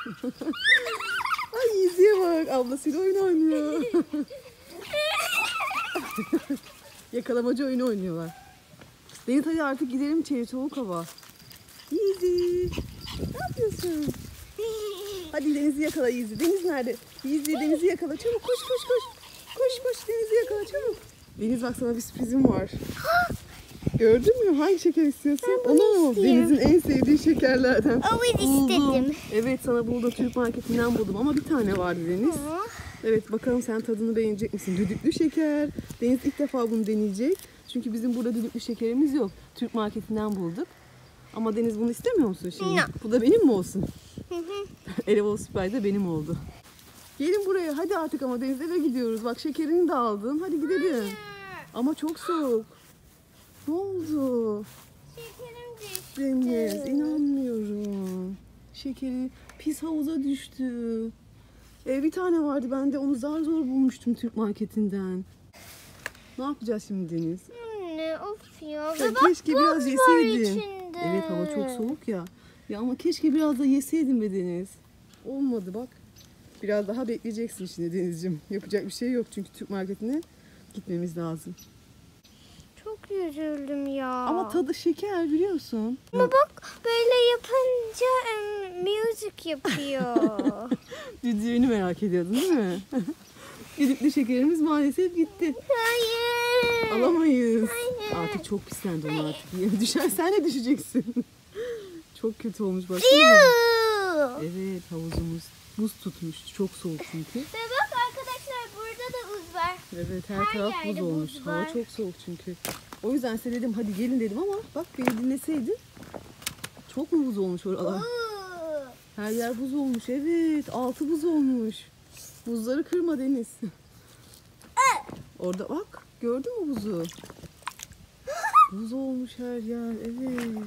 Ay Yiğit'e bak ablasıyla oyun oynuyor. Yakalamacı oyunu oynuyorlar. Deniz hadi artık gidelim içeri soğuk hava. Yiğit. Ne yapıyorsun? Hadi Deniz'i yakala Yiğit'i. Deniz nerede? Yiğit'i Deniz'i yakala. Çabuk koş koş koş. Koş koş Deniz'i yakala çabuk. Deniz bak sana bir sürprizim var. Gördün mü? Hangi şeker istiyorsun? Ben bunu Onu istiyorum. Deniz'in en sevdiği şekerlerden. Buldum. istedim. Evet sana burada Türk marketinden buldum ama bir tane vardı Deniz. Hı. Evet bakalım sen tadını beğenecek misin? Düdüklü şeker. Deniz ilk defa bunu deneyecek. Çünkü bizim burada düdüklü şekerimiz yok. Türk marketinden bulduk. Ama Deniz bunu istemiyor musun şimdi? Yok. Bu da benim mi olsun? Hı hı. Elevol Süper de benim oldu. Gelin buraya hadi artık ama Deniz eve gidiyoruz. Bak şekerini de aldın. Hadi gidelim. Ama çok soğuk. Ne oldu? Şekerim düştü. Deniz inanmıyorum. Şekeri pis havuza düştü. E, bir tane vardı ben de onu zar zor bulmuştum Türk marketinden. Ne yapacağız şimdi Deniz? Anne of ya. Ya bak keşke biraz yeseydin. Evet hava çok soğuk ya. Ya ama keşke biraz da yeseydin be Deniz. Olmadı bak. Biraz daha bekleyeceksin şimdi Deniz'ciğim. Yapacak bir şey yok çünkü Türk marketine gitmemiz lazım. Üzüldüm ya. Ama tadı şeker biliyorsun. Ama bak böyle yapınca em, music yapıyor. Düdüğünü merak ediyordun değil mi? Düdüklü şekerimiz maalesef gitti. Hayır. Alamayız. Hayır. Artık çok pislendi onu artık. Düşersen de düşeceksin. çok kötü olmuş baksana. Evet havuzumuz buz tutmuş. Çok soğuk çünkü. Ve bak arkadaşlar burada da buz var. Evet her, Her taraf buz olmuş. buz Hava çok soğuk çünkü. O yüzden size dedim hadi gelin dedim ama bak beni dinleseydin. Çok mu buz olmuş oralar? Her yer buz olmuş. Evet altı buz olmuş. Buzları kırma Deniz. Orada bak gördün mü buzu? Buz olmuş her yer evet.